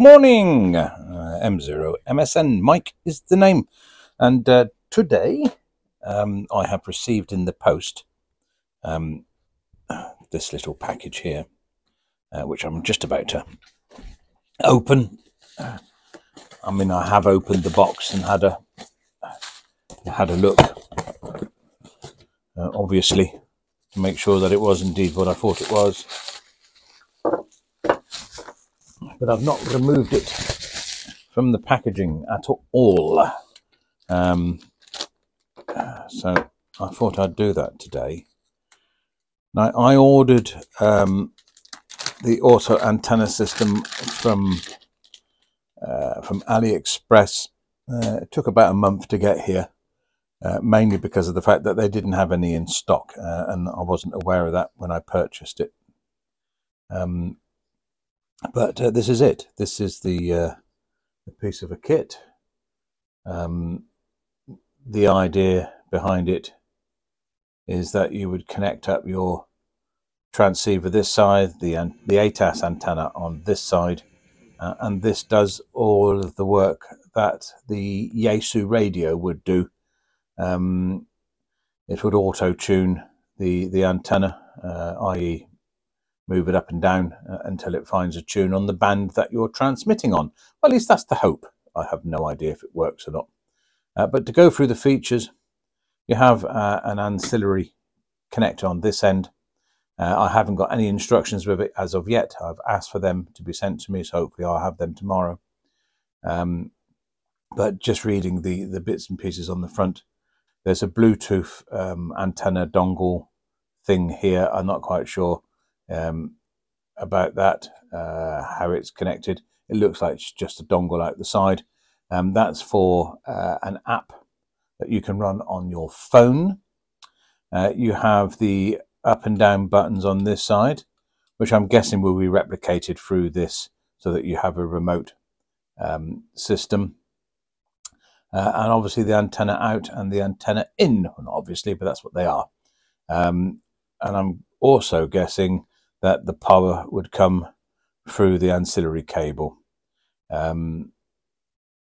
morning. Uh, M0 MSN Mike is the name. And uh, today um, I have received in the post um, this little package here, uh, which I'm just about to open. I mean, I have opened the box and had a had a look, uh, obviously, to make sure that it was indeed what I thought it was but I've not removed it from the packaging at all. Um, so I thought I'd do that today. Now I ordered um, the auto antenna system from uh, from AliExpress. Uh, it took about a month to get here, uh, mainly because of the fact that they didn't have any in stock, uh, and I wasn't aware of that when I purchased it. Um, but uh, this is it. This is the, uh, the piece of a kit. Um, the idea behind it is that you would connect up your transceiver this side, the the ATAS antenna on this side, uh, and this does all of the work that the Yaesu radio would do. Um, it would auto tune the the antenna, uh, i.e., move it up and down uh, until it finds a tune on the band that you're transmitting on. Well, at least that's the hope. I have no idea if it works or not. Uh, but to go through the features, you have uh, an ancillary connector on this end. Uh, I haven't got any instructions with it as of yet. I've asked for them to be sent to me, so hopefully I'll have them tomorrow. Um, but just reading the, the bits and pieces on the front, there's a Bluetooth um, antenna dongle thing here. I'm not quite sure um, about that, uh, how it's connected. It looks like it's just a dongle out the side. Um, that's for uh, an app that you can run on your phone. Uh, you have the up and down buttons on this side, which I'm guessing will be replicated through this so that you have a remote um, system. Uh, and obviously the antenna out and the antenna in, well, obviously, but that's what they are. Um, and I'm also guessing that the power would come through the ancillary cable. Um,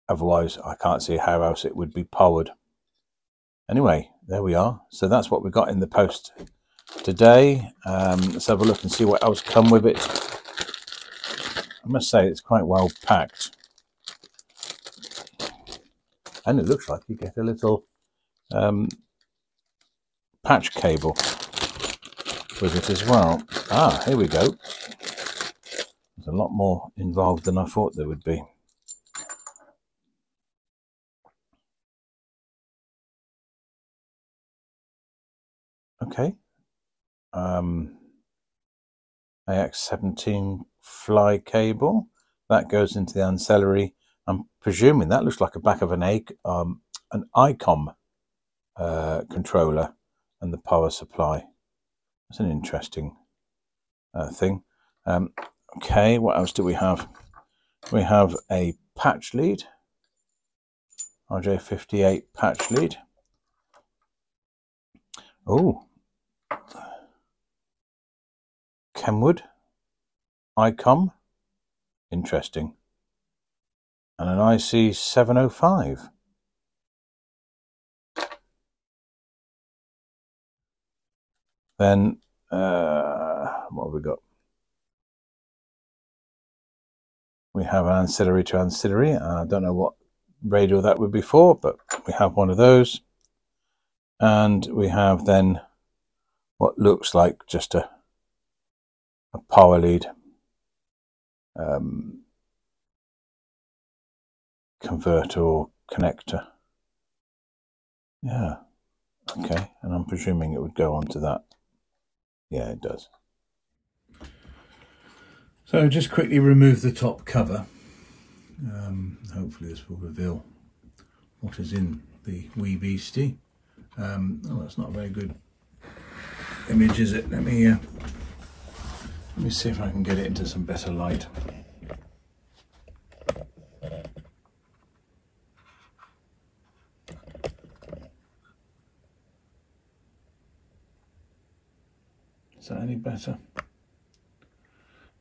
otherwise, I can't see how else it would be powered. Anyway, there we are. So that's what we got in the post today. Um, let's have a look and see what else come with it. I must say it's quite well packed. And it looks like you get a little um, patch cable with it as well. Ah, here we go. There's a lot more involved than I thought there would be. Okay. Um, AX17 fly cable. That goes into the ancillary. I'm presuming that looks like a back of an egg, um, an ICOM uh, controller and the power supply. That's an interesting uh, thing. Um, okay, what else do we have? We have a patch lead, RG58 patch lead. Oh, Kenwood, ICOM, interesting, and an IC705. Then, uh, what have we got? We have an ancillary to ancillary. I don't know what radio that would be for, but we have one of those. And we have then what looks like just a, a power lead um, converter or connector. Yeah, okay, and I'm presuming it would go onto that. Yeah, it does. So just quickly remove the top cover. Um, hopefully this will reveal what is in the wee beastie. Um, oh, that's not a very good image, is it? Let me uh, let me see if I can get it into some better light. Is that any better?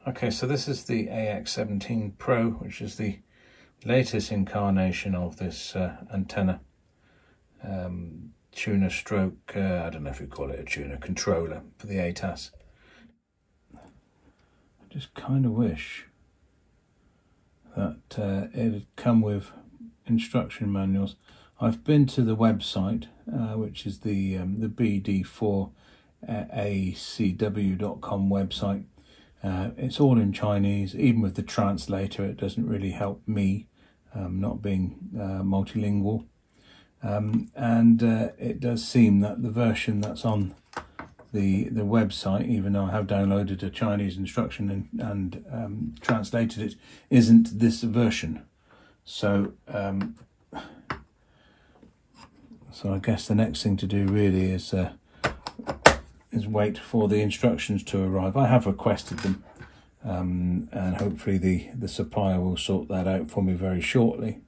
Okay, so this is the AX17 Pro, which is the latest incarnation of this uh, antenna um, tuner stroke, uh, I don't know if you call it a tuner, controller for the ATAS. I just kind of wish that uh, it had come with instruction manuals. I've been to the website, uh, which is the um, the BD4ACW.com website. Uh, it's all in Chinese. Even with the translator, it doesn't really help me, um, not being uh, multilingual. Um, and uh, it does seem that the version that's on the the website, even though I have downloaded a Chinese instruction and, and um, translated it, isn't this version. So, um, so I guess the next thing to do really is uh, is wait for the instructions to arrive. I have requested them, um, and hopefully the the supplier will sort that out for me very shortly.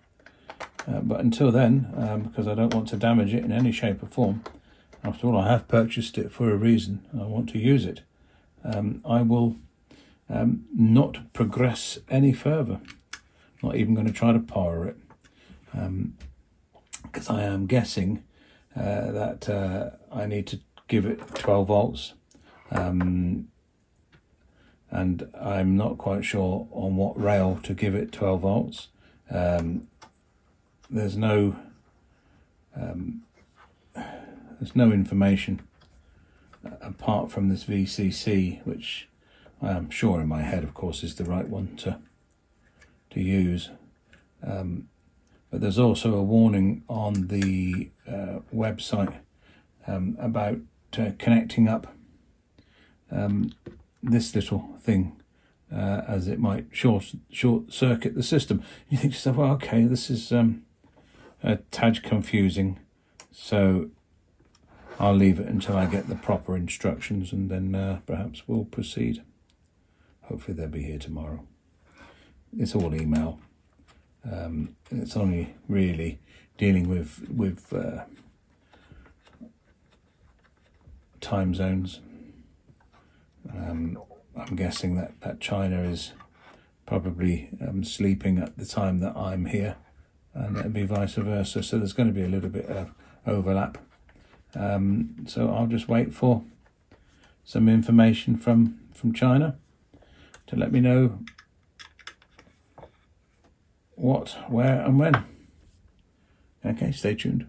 Uh, but until then, um, because I don't want to damage it in any shape or form, after all, I have purchased it for a reason. I want to use it. Um, I will um, not progress any further. Not even going to try to power it. Because um, I am guessing uh, that uh, I need to give it 12 volts. Um, and I'm not quite sure on what rail to give it 12 volts. Um, there's no um, there's no information apart from this VCC, which I am sure in my head, of course, is the right one to to use. Um, but there's also a warning on the uh, website um, about uh, connecting up um, this little thing uh, as it might short short circuit the system. You think to yourself, well, okay, this is um, a tad confusing. So I'll leave it until I get the proper instructions and then uh, perhaps we'll proceed. Hopefully they'll be here tomorrow. It's all email. Um, it's only really dealing with with uh, time zones. Um, I'm guessing that, that China is probably um, sleeping at the time that I'm here and it'll be vice versa. So there's going to be a little bit of overlap. Um, so I'll just wait for some information from, from China to let me know what, where and when. Okay, stay tuned.